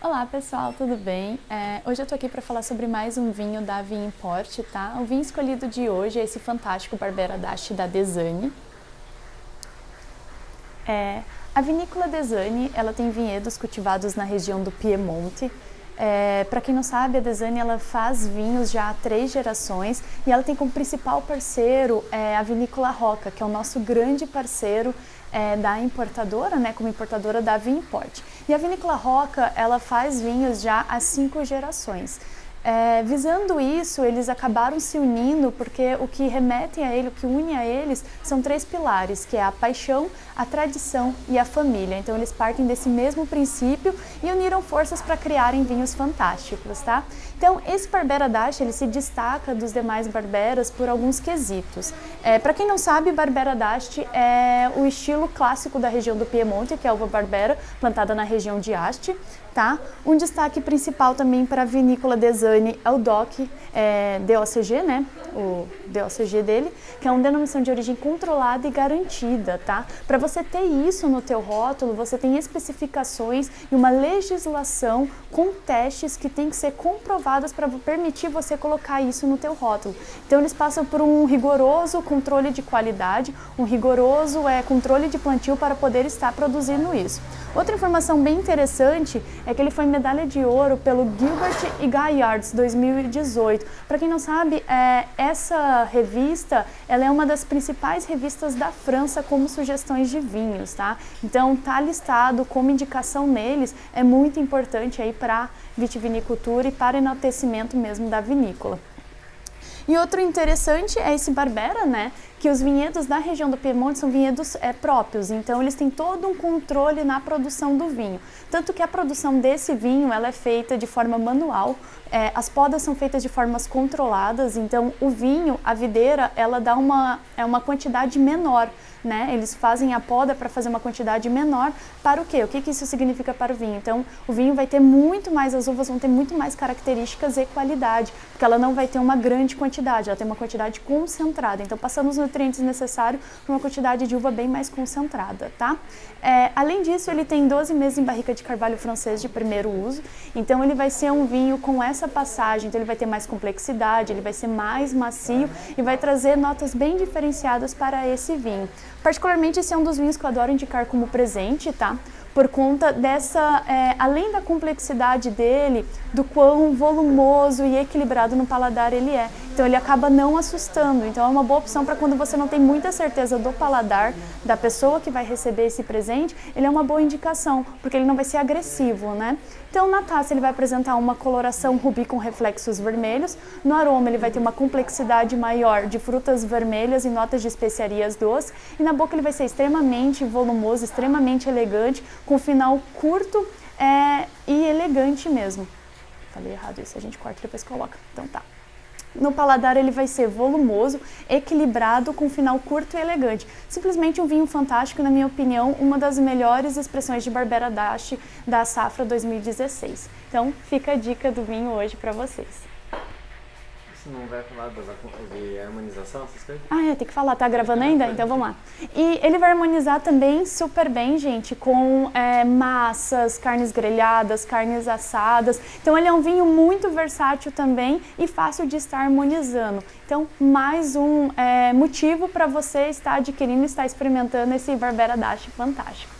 Olá pessoal, tudo bem? É, hoje eu tô aqui para falar sobre mais um vinho da Vinho Import, tá? O vinho escolhido de hoje é esse fantástico Barbera d'Asti da Desane. É, a vinícola Desane, ela tem vinhedos cultivados na região do Piemonte. É, para quem não sabe, a Desane ela faz vinhos já há três gerações e ela tem como principal parceiro é, a vinícola Roca, que é o nosso grande parceiro é, da importadora, né, como importadora da Vinport. E a Vinícola Roca, ela faz vinhos já há cinco gerações. É, visando isso, eles acabaram se unindo porque o que remete a ele, o que une a eles, são três pilares, que é a paixão, a tradição e a família. Então eles partem desse mesmo princípio e uniram forças para criarem vinhos fantásticos, tá? Então esse Barbera Dash, ele se destaca dos demais Barberas por alguns quesitos. É, para quem não sabe, Barbera Dash é o estilo clássico da região do Piemonte, que é a uva Barbera, plantada na região de Asti, tá? Um destaque principal também para a vinícola Desane é o DOC é, DOCG, né? O DOCG dele, que é uma denominação de origem controlada e garantida, tá? Para você ter isso no teu rótulo, você tem especificações e uma legislação com testes que tem que ser comprovadas para permitir você colocar isso no teu rótulo. Então eles passam por um rigoroso controle de qualidade, um rigoroso é, controle de plantio para poder estar produzindo isso. Outra informação bem interessante é que ele foi medalha de ouro pelo Gilbert e Gaillards 2018. Para quem não sabe, é, essa revista ela é uma das principais revistas da França como sugestões de vinhos, tá? Então tá listado como indicação neles é muito importante aí para vitivinicultura e para enaltecimento mesmo da vinícola. E outro interessante é esse Barbera, né? Que os vinhedos da região do Piemonte são vinhedos é, próprios, então eles têm todo um controle na produção do vinho. Tanto que a produção desse vinho ela é feita de forma manual, é, as podas são feitas de formas controladas, então o vinho, a videira, ela dá uma, é uma quantidade menor né? Eles fazem a poda para fazer uma quantidade menor para o quê? O que, que isso significa para o vinho? Então, o vinho vai ter muito mais, as uvas vão ter muito mais características e qualidade, porque ela não vai ter uma grande quantidade, ela tem uma quantidade concentrada. Então, passando os nutrientes necessários para uma quantidade de uva bem mais concentrada, tá? É, além disso, ele tem 12 meses em barrica de carvalho francês de primeiro uso, então ele vai ser um vinho com essa passagem, então ele vai ter mais complexidade, ele vai ser mais macio e vai trazer notas bem diferenciadas para esse vinho. Particularmente esse é um dos vinhos que eu adoro indicar como presente, tá? Por conta dessa, é, além da complexidade dele, do quão volumoso e equilibrado no paladar ele é. Então ele acaba não assustando. Então é uma boa opção para quando você não tem muita certeza do paladar da pessoa que vai receber esse presente, ele é uma boa indicação, porque ele não vai ser agressivo, né? Então na taça ele vai apresentar uma coloração rubi com reflexos vermelhos, no aroma ele vai ter uma complexidade maior de frutas vermelhas e notas de especiarias doces, e na boca ele vai ser extremamente volumoso, extremamente elegante, com final curto é, e elegante mesmo. Falei errado isso, a gente corta e depois coloca. Então tá. No paladar ele vai ser volumoso, equilibrado, com final curto e elegante. Simplesmente um vinho fantástico, na minha opinião, uma das melhores expressões de Barbera Dash da safra 2016. Então fica a dica do vinho hoje para vocês não vai falar de harmonização, essas coisas? Ah, é, tem que falar. Tá gravando ainda? Então vamos lá. E ele vai harmonizar também super bem, gente, com é, massas, carnes grelhadas, carnes assadas. Então ele é um vinho muito versátil também e fácil de estar harmonizando. Então, mais um é, motivo para você estar adquirindo, estar experimentando esse Barbera Dash fantástico.